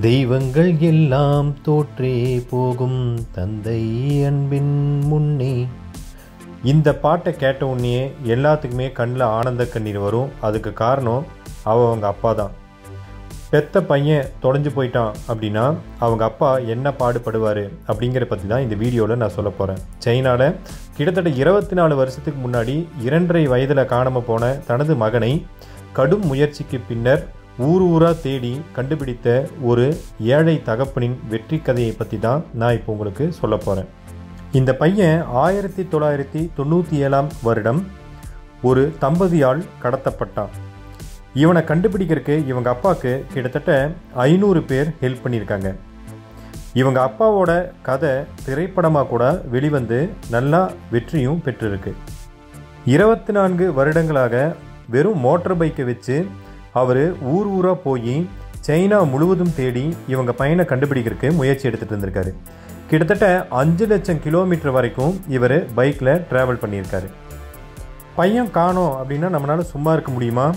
தெய்வங்கள் எல்லாம் தோற்றே போகும் தந்தை அன்பின் முன்னே. இந்த பாட்டை கேட்ட உடனே எல்லாத்துக்குமே கண்ணில் ஆனந்த கண்ணீர் வரும். அதுக்கு காரணம் அவங்க அப்பா தான். பெத்த பையன் தொலைஞ்சு போயிட்டான் அப்படின்னா அவங்க அப்பா என்ன பாடுபடுவார் அப்படிங்கிற பற்றி தான் இந்த வீடியோவில் நான் சொல்ல போகிறேன் சைனாவில் கிட்டத்தட்ட இருபத்தி நாலு வருஷத்துக்கு முன்னாடி இரண்டரை வயதில் காணாமல் போன தனது மகனை கடும் முயற்சிக்கு பின்னர் ஊர் ஊராக தேடி கண்டுபிடித்த ஒரு ஏழை தகப்பனின் வெற்றி கதையை பற்றி தான் நான் இப்போ உங்களுக்கு சொல்ல போகிறேன் இந்த பையன் ஆயிரத்தி தொள்ளாயிரத்தி தொண்ணூற்றி ஏழாம் வருடம் ஒரு தம்பதியால் கடத்தப்பட்டான். இவனை கண்டுபிடிக்கிறதுக்கு இவங்க அப்பாவுக்கு கிட்டத்தட்ட ஐநூறு பேர் ஹெல்ப் பண்ணியிருக்காங்க. இவங்க அப்பாவோட கதை திரைப்படமாக கூட வெளிவந்து நல்லா வெற்றியும் பெற்றிருக்கு. இருபத்தி நான்கு வருடங்களாக வெறும் மோட்டர் பைக்கை வச்சு அவர் ஊர் ஊராக போய் சைனா முழுவதும் தேடி இவங்க பையனை கண்டுபிடிக்கிறதுக்கு முயற்சி எடுத்துகிட்டு இருந்திருக்காரு. கிட்டத்தட்ட அஞ்சு லட்சம் கிலோமீட்டர் வரைக்கும் இவர் பைக்கில் ட்ராவல் பண்ணியிருக்காரு. பையன் காணோம் அப்படின்னா நம்மளால் சும்மா இருக்க முடியுமா?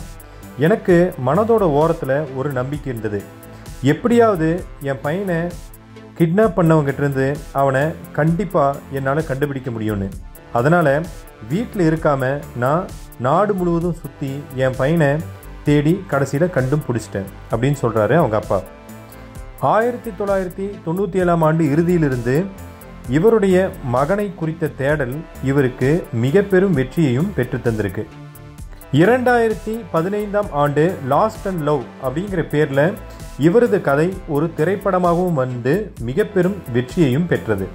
எனக்கு மனதோட ஓரத்தில் ஒரு நம்பிக்கை இருந்தது. எப்படியாவது என் பையனை கிட்னாப் பண்ணவங்கிட்டேருந்து அவனை கண்டிப்பாக என்னால் கண்டுபிடிக்க முடியும்னு. அதனால் வீட்டில் இருக்காமல் நான் நாடு முழுவதும் சுற்றி என் பையனை தேடி கடைசியில் கண்டும் பிடிச்சிட்டேன் அப்படின்னு சொல்கிறாரு அவங்க அப்பா. ஆயிரத்தி தொள்ளாயிரத்தி தொண்ணூற்றி ஏழாம் ஆண்டு இறுதியிலிருந்து இவருடைய மகனை குறித்த தேடல் இவருக்கு மிக பெரும் வெற்றியையும் பெற்று தந்திருக்கு. இரண்டாயிரத்தி பதினைந்தாம் ஆண்டு லாஸ்ட் அண்ட் லவ் அப்படிங்கிற பேரில் இவரது கதை ஒரு திரைப்படமாகவும் வந்து மிக பெரும் வெற்றியையும் பெற்றது.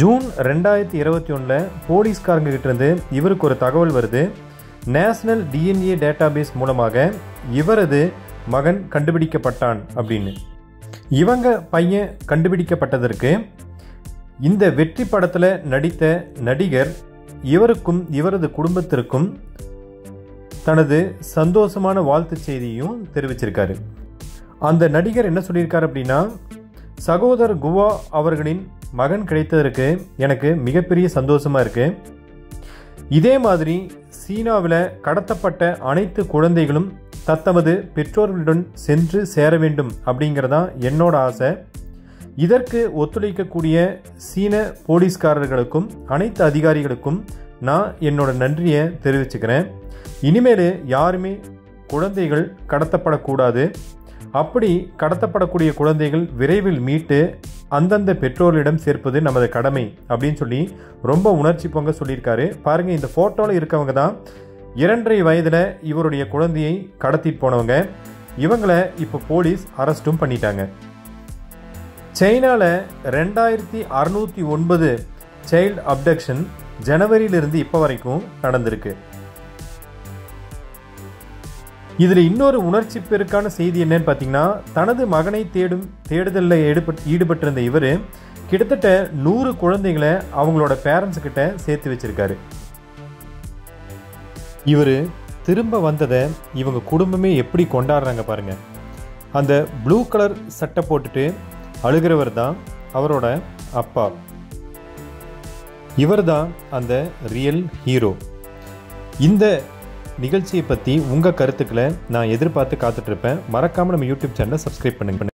ஜூன் ரெண்டாயிரத்தி இருபத்தி ஒன்றில் போலீஸ்காரங்க கிட்டேருந்து இவருக்கு ஒரு தகவல் வருது. நேஷனல் டிஎன்ஏ டேட்டாபேஸ் மூலமாக இவரது மகன் கண்டுபிடிக்கப்பட்டான் அப்படின்னு. இவங்க பையன் கண்டுபிடிக்கப்பட்டதற்கு இந்த வெற்றி படத்தில் நடித்த நடிகர் இவருக்கும் இவரது குடும்பத்திற்கும் தனது சந்தோஷமான வாழ்த்து செய்தியும் தெரிவிச்சிருக்காரு. அந்த நடிகர் என்ன சொல்லியிருக்காரு அப்படின்னா சகோதரர் குவா அவர்களின் மகன் கிடைத்ததற்கு எனக்கு மிகப்பெரிய சந்தோஷமாக இருக்குது இதே மாதிரி சீனாவில் கடத்தப்பட்ட அனைத்து குழந்தைகளும் தத்தமது பெற்றோர்களுடன் சென்று சேர வேண்டும் அப்படிங்கிறதான் என்னோட ஆசை. இதற்கு ஒத்துழைக்கக்கூடிய சீன போலீஸ்காரர்களுக்கும் அனைத்து அதிகாரிகளுக்கும் நான் என்னோட நன்றியை தெரிவிச்சுக்கிறேன். இனிமேல் யாருமே குழந்தைகள் கடத்தப்படக்கூடாது. அப்படி கடத்தப்படக்கூடிய குழந்தைகள் விரைவில் மீட்டு அந்தந்த பெற்றோர்களிடம் சேர்ப்பது நமது கடமை அப்படின்னு சொல்லி ரொம்ப உணர்ச்சி பொங்க சொல்லியிருக்காரு. பாருங்க இந்த ஃபோட்டோவில் இருக்கவங்க தான் இரண்டரை வயதில் இவருடைய குழந்தையை கடத்திட்டு போனவங்க. இவங்களை இப்போ போலீஸ் அரெஸ்ட்டும் பண்ணிட்டாங்க. சைனாவில் ரெண்டாயிரத்தி அறுநூற்றி ஒன்பது சைல்டு அப்டக்ஷன் ஜனவரியிலிருந்து இப்போ வரைக்கும் நடந்திருக்கு. இதில் இன்னொரு உணர்ச்சி பெருக்கான செய்தி என்னன்னு பார்த்தீங்கன்னா தனது மகனை தேடும் தேடுதலில் ஈடுபட் ஈடுபட்டிருந்த இவர் கிட்டத்தட்ட நூறு குழந்தைங்களை அவங்களோட பேரண்ட்ஸ் கிட்ட சேர்த்து வச்சிருக்காரு. இவர் திரும்ப வந்ததை இவங்க குடும்பமே எப்படி கொண்டாடுறாங்க பாருங்க. அந்த ப்ளூ கலர் சட்டை போட்டுட்டு அழுகிறவர் தான் அவரோட அப்பா. இவர் தான் அந்த ரியல் ஹீரோ இந்த நிகழ்ச்சியை பற்றி உங்கள் கருத்துக்களை நான் எதிர்பார்த்து காத்துட்ருப்பேன் மறக்காமல் நம்ம யூடியூப் சேனலை சப்ஸ்கிரைப் பண்ணுங்க.